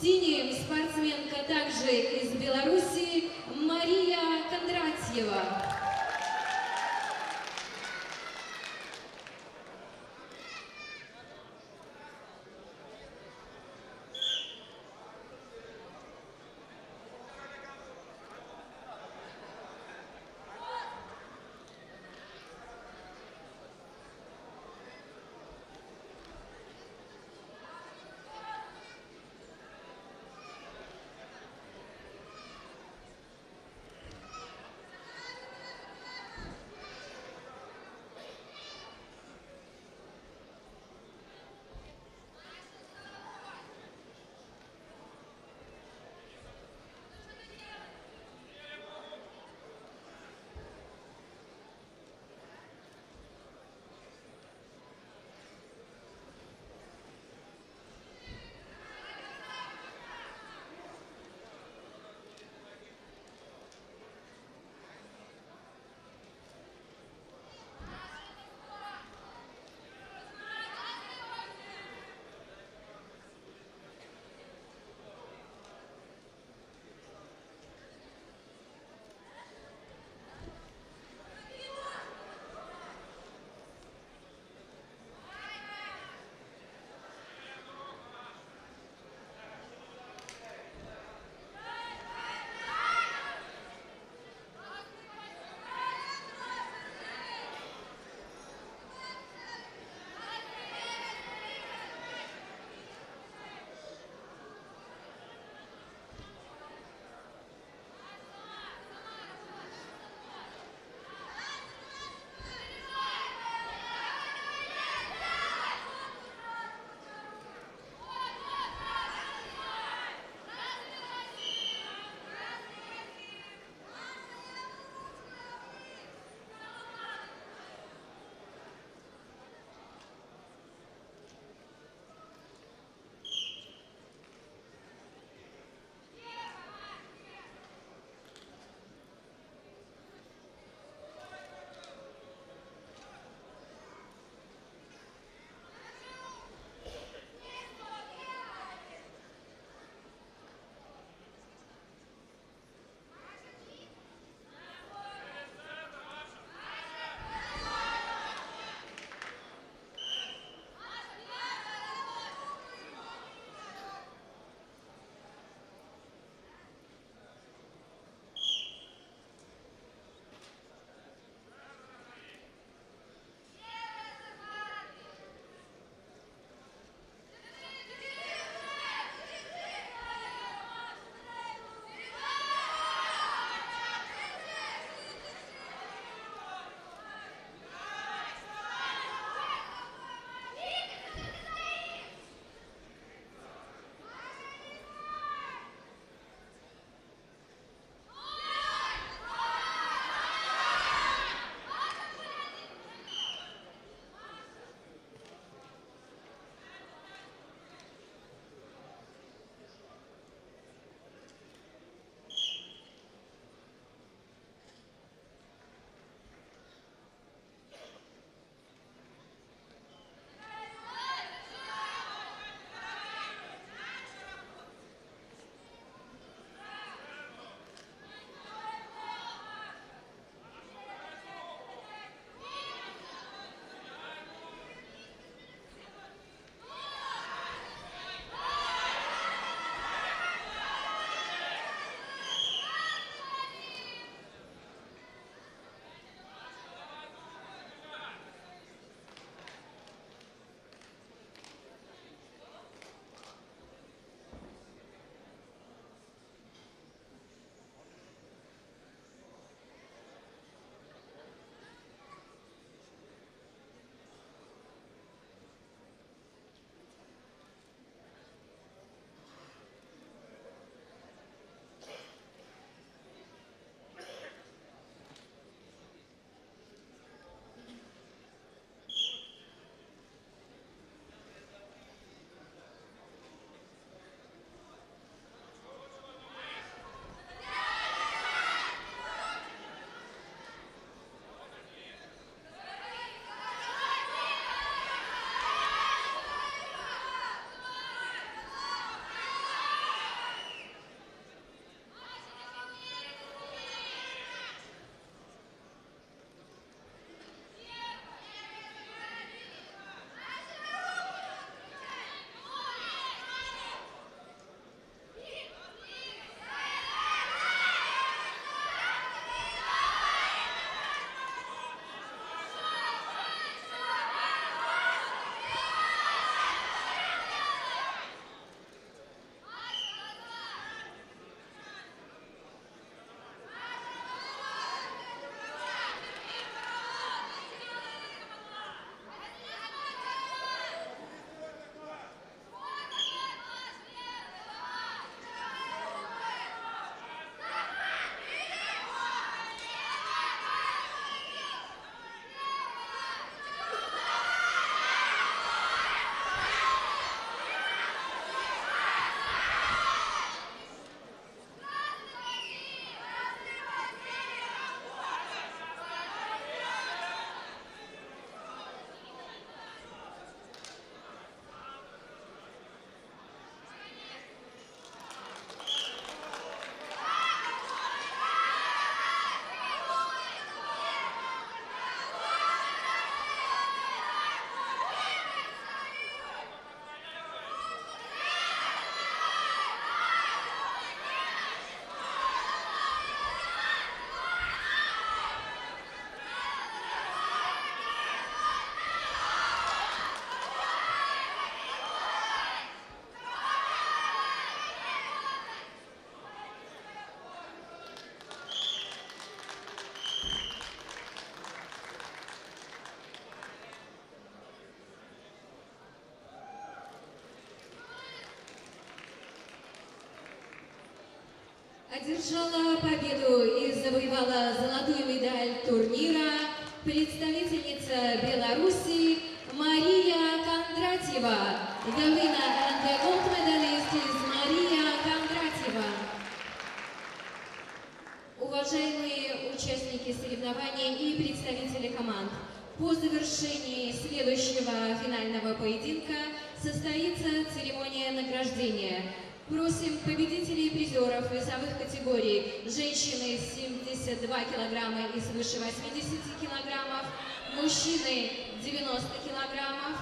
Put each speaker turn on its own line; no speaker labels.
Синим спортсменка также из Беларуси одержала победу и завоевала золотую медаль турнира представительница Беларуси Мария Кондратьева. The winner and the gold medalist is Мария Кондратьева. Уважаемые участники соревнований и представители команд, по завершении следующего финального поединка состоится церемония награждения. Просим победителей и призеров весовых категорий. Женщины 72 килограмма и свыше 80 килограммов, мужчины 90 килограммов,